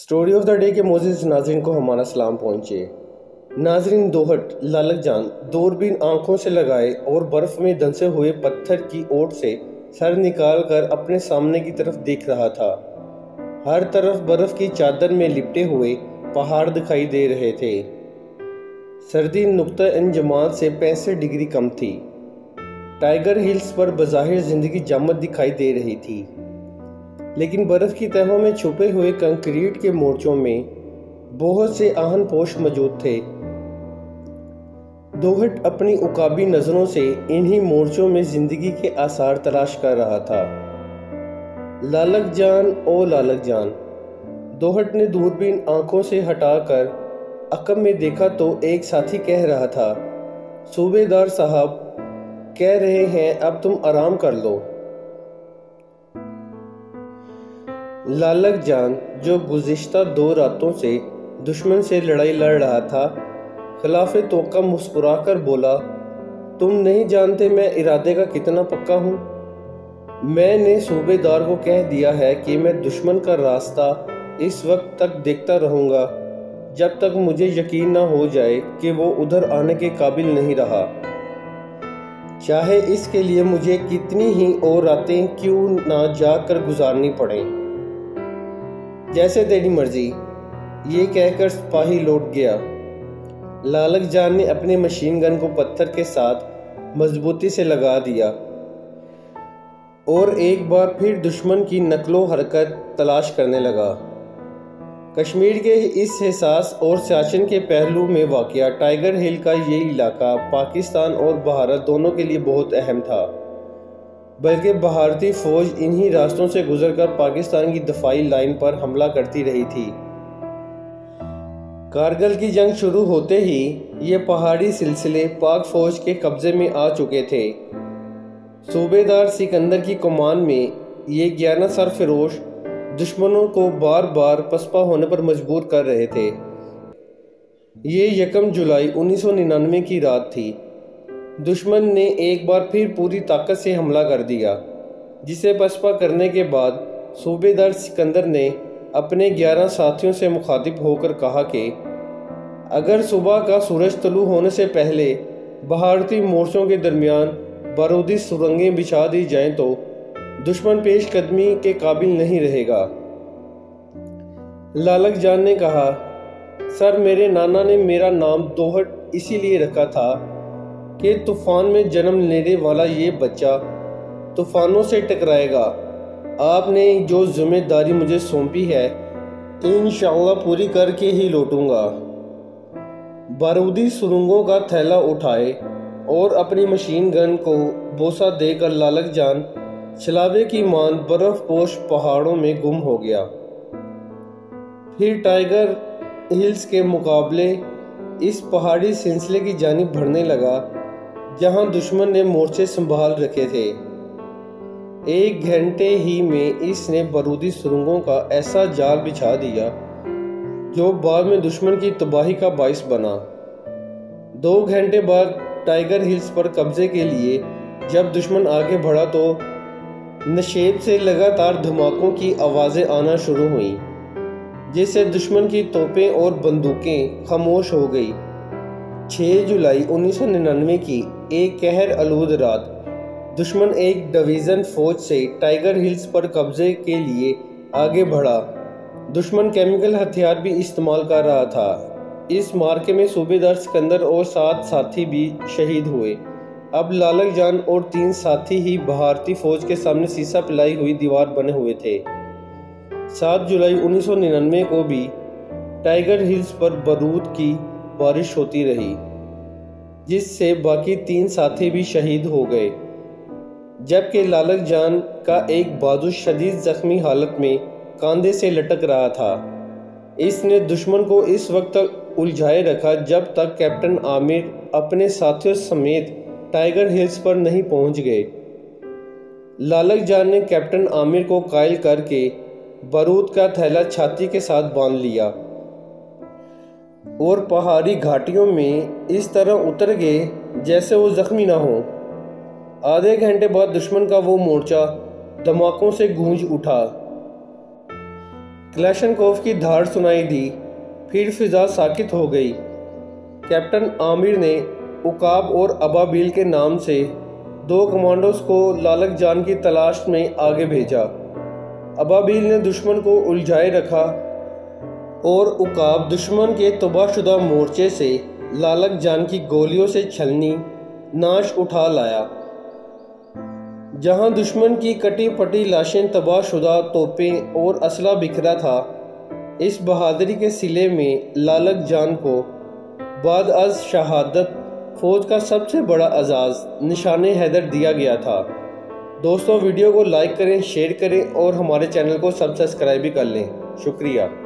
Story of the day के मोजिस नाजरन को हमारा सलाम पहुँचे। नाजरीन दोहट, लालक जान, दूरबीन आँखों से लगाए और बर्फ़ में धंसे हुए पत्थर की ओट से सर निकाल कर अपने सामने की तरफ़ देख रहा था। हर तरफ़ बर्फ़ की चादर में लिपटे हुए पहाड़ दिखाई दे रहे थे। सर्दी नुकता इन जमात से पैंसठ डिग्री कम थी। टाइगर हिल्स पर बज़ाहिर ज़िंदगी जामत दिखाई दे रही थी। लेकिन बर्फ़ की तहों में छुपे हुए कंक्रीट के मोर्चों में बहुत से आहन पोश मौजूद थे। दोहट अपनी उकाबी नज़रों से इन्हीं मोर्चों में ज़िंदगी के आसार तलाश कर रहा था। लालक जान, ओ लालक जान, दोहट ने दूरबीन आँखों से हटाकर अकब में देखा तो एक साथी कह रहा था, सूबेदार साहब, कह रहे हैं, अब तुम आराम कर लो। लालक जान, जो गुज्त दो रातों से दुश्मन से लड़ाई लड़ रहा था, खिलाफ तो मुस्कुरा कर बोला, तुम नहीं जानते मैं इरादे का कितना पक्का हूँ? मैंने सूबेदार को कह दिया है कि मैं दुश्मन का रास्ता इस वक्त तक देखता रहूँगा, जब तक मुझे यकीन ना हो जाए कि वो उधर आने के काबिल नहीं रहा। चाहे इसके लिए मुझे कितनी ही और रातें क्यों ना जाकर गुजारनी पड़ें। जैसे तेरी मर्ज़ी। ये कहकर सिपाही लौट गया। लालक जान ने अपने मशीन गन को पत्थर के साथ मजबूती से लगा दिया। और एक बार फिर दुश्मन की नकलो हरकत तलाश करने लगा। कश्मीर के इस एहसास और सियाचन के पहलू में वाक़ टाइगर हिल का ये इलाका पाकिस्तान और भारत दोनों के लिए बहुत अहम था। बल्कि भारतीय फौज इन्हीं रास्तों से गुजरकर पाकिस्तान की दफाई लाइन पर हमला करती रही थी। कारगिल की जंग शुरू होते ही ये पहाड़ी सिलसिले पाक फौज के कब्जे में आ चुके थे। सूबेदार सिकंदर की कमान में ये ग्यारह सरफरोश दुश्मनों को बार बार पसपा होने पर मजबूर कर रहे थे। ये यकम जुलाई 1999 की रात थी। दुश्मन ने एक बार फिर पूरी ताकत से हमला कर दिया, जिसे पसपा करने के बाद सूबेदार सिकंदर ने अपने ग्यारह साथियों से मुखातिब होकर कहा कि, अगर सुबह का सूरज तलु होने से पहले भारतीय मोर्चों के दरमियान बारूदी सुरंगें बिछा दी जाएँ तो दुश्मन पेश कदमी के काबिल नहीं रहेगा। लालक जान ने कहा, सर, मेरे नाना ने मेरा नाम दोहट इसीलिए रखा था कि तूफ़ान में जन्म लेने वाला ये बच्चा तूफानों से टकराएगा। आपने जो ज़िम्मेदारी मुझे सौंपी है इन पूरी करके ही लौटूँगा। बारूदी सुरंगों का थैला उठाए और अपनी मशीन गन को बोसा देकर लालक जान छलावे की मान बर्फ़ पोश पहाड़ों में गुम हो गया। फिर टाइगर हिल्स के मुकाबले इस पहाड़ी सिलसिले की जानिब बढ़ने लगा। जहाँ दुश्मन ने मोर्चे संभाल रखे थे। एक घंटे ही में इसने बारूदी सुरंगों का ऐसा जाल बिछा दिया, जो बाद में दुश्मन की तबाही का बायस बना। दो घंटे बाद टाइगर हिल्स पर कब्जे के लिए जब दुश्मन आगे बढ़ा तो नशेब से लगातार धमाकों की आवाज़ें आना शुरू हुई, जिससे दुश्मन की तोपें और बंदूकें खामोश हो गई। 6 जुलाई 1999 की एक कहर आलूद रात, दुश्मन एक डिवीज़न फौज से टाइगर हिल्स पर कब्जे के लिए आगे बढ़ा। दुश्मन केमिकल हथियार भी इस्तेमाल कर रहा था। इस मार्के में सूबेदार सिकंदर और सात साथी भी शहीद हुए। अब लालक जान और तीन साथी ही भारतीय फौज के सामने सीसा पिलाई हुई दीवार बने हुए थे। सात जुलाई 1999 को भी टाइगर हिल्स पर बारूद की बारिश होती रही, जिससे बाकी तीन साथी भी शहीद हो गए। जबकि लालक जान का एक बाजू शदीद जख्मी हालत में कांधे से लटक रहा था। इसने दुश्मन को इस वक्त तक उलझाए रखा जब तक कैप्टन आमिर अपने साथियों समेत टाइगर हिल्स पर नहीं पहुँच गए। लालक जान ने कैप्टन आमिर को कायल करके बारूद का थैला छाती के साथ बाँध लिया। और पहाड़ी घाटियों में इस तरह उतर गए जैसे वो जख्मी ना हो। आधे घंटे बाद दुश्मन का वो मोर्चा धमाकों से गूंज उठा। क्लैशनकोफ की धार सुनाई दी, फिर फिजा साकित हो गई। कैप्टन आमिर ने उकाब और अबाबील के नाम से दो कमांडोज को लालक जान की तलाश में आगे भेजा। अबाबील ने दुश्मन को उलझाए रखा और उकाब दुश्मन के तबाहशुदा मोर्चे से लालक जान की गोलियों से छलनी, नाश उठा लाया। जहाँ दुश्मन की कटी पटी लाशें तबाहशुदा तोपें और असला बिखरा था, इस बहादरी के सिले में लालक जान को बाद अज शहादत फौज का सबसे बड़ा एजाज़ निशान हैदर दिया गया था। दोस्तों, वीडियो को लाइक करें, शेयर करें और हमारे चैनल को सब्सक्राइब भी कर लें। शुक्रिया।